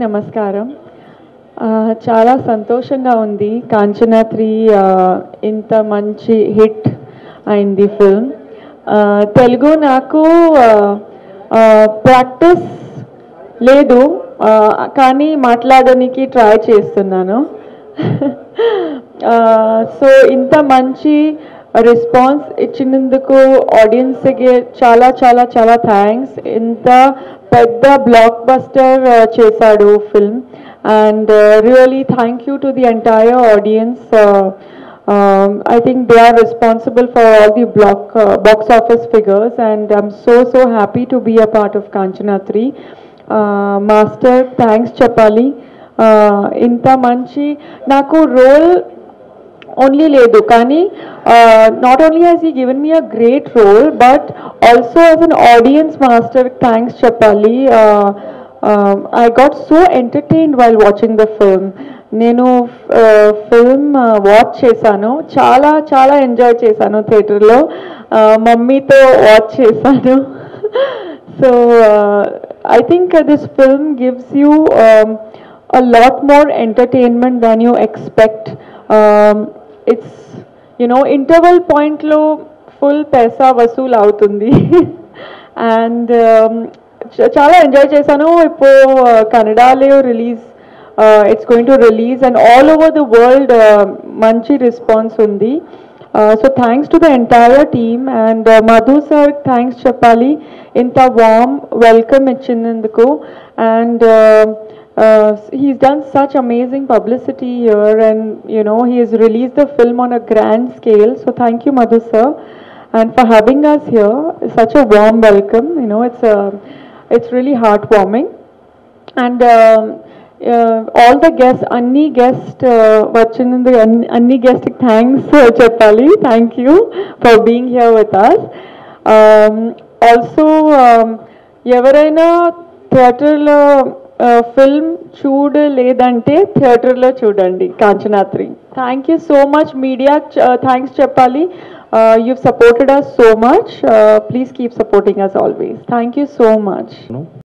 నమస్కారం. చాలా సంతోషంగా ఉంది కాంచనా త్రీ ఇంత మంచి హిట్ అయింది ఫిల్మ్. తెలుగు నాకు ప్రాక్టీస్ లేదు కానీ మాట్లాడడానికి ట్రై చేస్తున్నాను. సో ఇంత మంచి రెస్పాన్స్ ఇచ్చినందుకు ఆడియన్స్కి చాలా చాలా చాలా థ్యాంక్స్ ఇంత పెద్ద బ్లాక్ బస్టర్ చేశాడు film and really thank you to the entire audience I think they are responsible for all the block uh, box office figures, and I'm so so happy to be a part of Kanchana 3. Uh, Master, thanks Chapali. Uh, ఇంత మంచి నాకు role only లేదు కానీ not only has he given me a great role but also as an audience master thanks చెప్పాలి I got so entertained while watching the film నేను film watch చేశాను చాలా చాలా ఎంజాయ్ చేశాను థియేటర్లో మమ్మీతో వాచ్ చేశాను so I think this film gives you a lot more entertainment than you expect. Um, it's you know interval పాయింట్లో full paisa vasool అవుతుంది. అండ్ చాలా ఎంజాయ్ చేశాను. ఇప్పుడు కన్నడలో release it's going to release and all over the world మంచి response ఉంది. So thanks to the entire team and Madhu sir thanks చెప్పాలి. ఇంత వామ్ వెల్కమ్ ఇచ్చినందుకు. And uh, he's done such amazing publicity here and you know he has released the film on a grand scale so thank you madhu sir and for having us here such a warm welcome you know it's a it's really heartwarming and um, uh, all the guests అన్ని guest వచ్చినందుకు అన్ని అన్ని guest thanks చెప్పాలి thank you for being here with us also ఎవరైనా థియేటర్లో film చూడ లేదంటే థియేటర్లో చూడండి Kanchanatri. Thank you so much media thanks చెప్పాలి. You supported us so much please keep supporting us always thank you so much